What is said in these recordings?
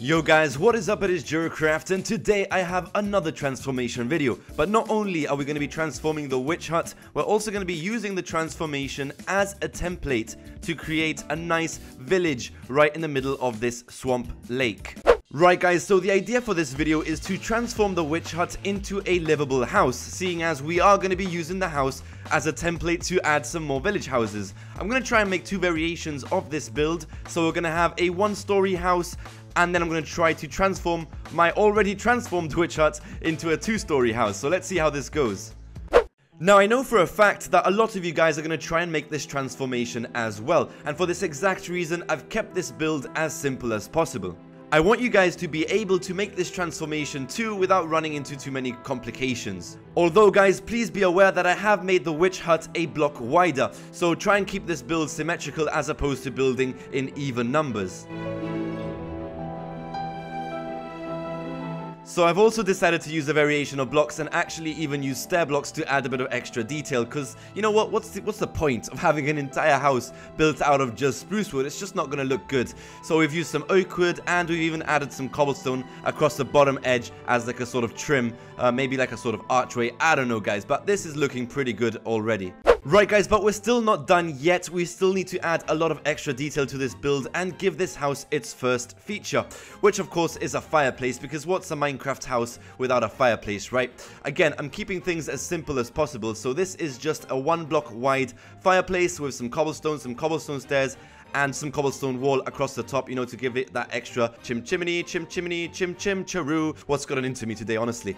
Yo guys, what is up? It is Jeracraft and today I have another transformation video. But not only are we going to be transforming the witch hut, we're also going to be using the transformation as a template to create a nice village right in the middle of this swamp lake. Right guys, so the idea for this video is to transform the witch hut into a livable house, seeing as we are going to be using the house as a template to add some more village houses. I'm going to try and make two variations of this build, so we're going to have a one story house and then I'm going to try to transform my already transformed witch hut into a two-story house. So let's see how this goes. Now I know for a fact that a lot of you guys are going to try and make this transformation as well, and for this exact reason I've kept this build as simple as possible. I want you guys to be able to make this transformation too without running into too many complications. Although guys, please be aware that I have made the witch hut a block wider, so try and keep this build symmetrical as opposed to building in even numbers. So I've also decided to use a variation of blocks and actually even use stair blocks to add a bit of extra detail because you know what, what's the, what's the point of having an entire house built out of just spruce wood? It's just not going to look good. So we've used some oak wood and we've even added some cobblestone across the bottom edge as like a sort of trim, uh, maybe like a sort of archway, I don't know guys, but this is looking pretty good already. Right guys, but we're still not done yet. We still need to add a lot of extra detail to this build and give this house its first feature, which of course is a fireplace because what's a Minecraft house without a fireplace, right? Again, I'm keeping things as simple as possible, so this is just a one block wide fireplace with some cobblestone, some cobblestone stairs, and some cobblestone wall across the top, you know, to give it that extra chim chimney, chim chimney, chim chim charoo. What's gotten into me today, honestly?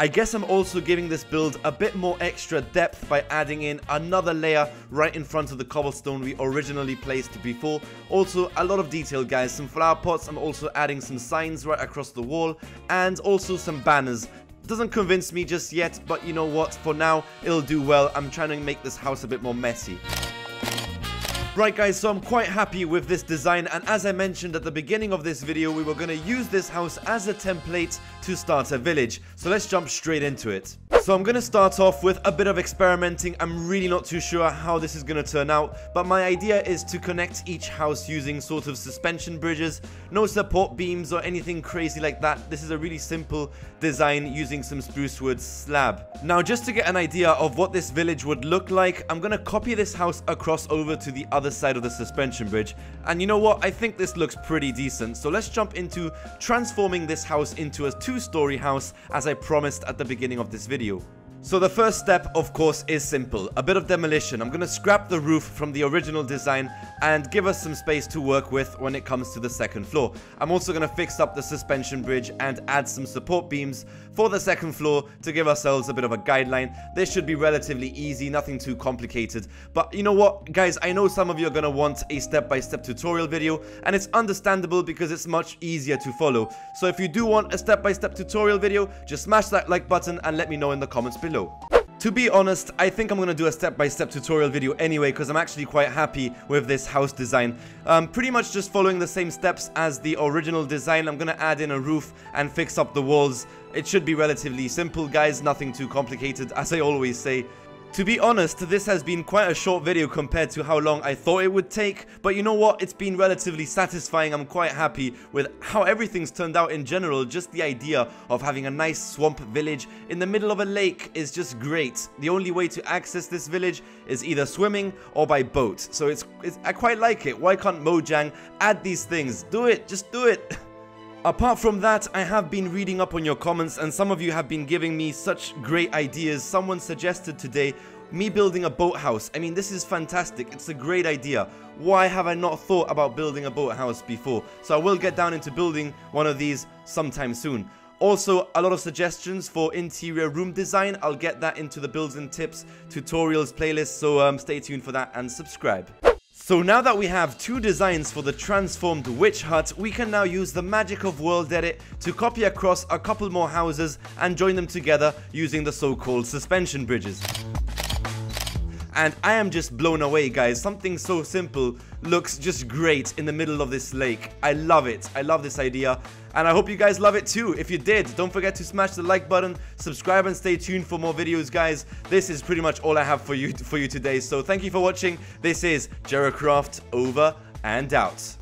I guess I'm also giving this build a bit more extra depth by adding in another layer right in front of the cobblestone we originally placed before. Also, a lot of detail guys, some flower pots, I'm also adding some signs right across the wall, and also some banners doesn't convince me just yet, but you know what, for now, it'll do well. I'm trying to make this house a bit more messy. Right guys, so I'm quite happy with this design and as I mentioned at the beginning of this video, we were going to use this house as a template to start a village. So let's jump straight into it. So I'm going to start off with a bit of experimenting. I'm really not too sure how this is going to turn out, but my idea is to connect each house using sort of suspension bridges. No support beams or anything crazy like that. This is a really simple design using some spruce wood slab. Now just to get an idea of what this village would look like, I'm going to copy this house across over to the other side of the suspension bridge. And you know what? I think this looks pretty decent. So let's jump into transforming this house into a two-story house as I promised at the beginning of this video. So the first step, of course, is simple. A bit of demolition. I'm going to scrap the roof from the original design and give us some space to work with when it comes to the second floor. I'm also going to fix up the suspension bridge and add some support beams for the second floor to give ourselves a bit of a guideline. This should be relatively easy, nothing too complicated. But you know what, guys, I know some of you are going to want a step-by-step -step tutorial video, and it's understandable because it's much easier to follow. So if you do want a step-by-step -step tutorial video, just smash that like button and let me know in the comments below below. To be honest, I think I'm gonna do a step-by-step -step tutorial video anyway, because I'm actually quite happy with this house design. Um, pretty much just following the same steps as the original design. I'm gonna add in a roof and fix up the walls. It should be relatively simple, guys, nothing too complicated, as I always say. To be honest, this has been quite a short video compared to how long I thought it would take, but you know what, it's been relatively satisfying, I'm quite happy with how everything's turned out in general, just the idea of having a nice swamp village in the middle of a lake is just great. The only way to access this village is either swimming or by boat, so it's, it's I quite like it, why can't Mojang add these things? Do it, just do it! Apart from that, I have been reading up on your comments and some of you have been giving me such great ideas. Someone suggested today me building a boathouse. I mean, this is fantastic. It's a great idea. Why have I not thought about building a boathouse before? So I will get down into building one of these sometime soon. Also, a lot of suggestions for interior room design. I'll get that into the builds and tips tutorials playlist, so um, stay tuned for that and subscribe. So now that we have two designs for the transformed witch hut, we can now use the magic of world edit to copy across a couple more houses and join them together using the so-called suspension bridges. And I am just blown away guys, something so simple looks just great in the middle of this lake. I love it, I love this idea and I hope you guys love it too. If you did, don't forget to smash the like button, subscribe and stay tuned for more videos guys. This is pretty much all I have for you for you today. So thank you for watching. This is Jeracraft over and out.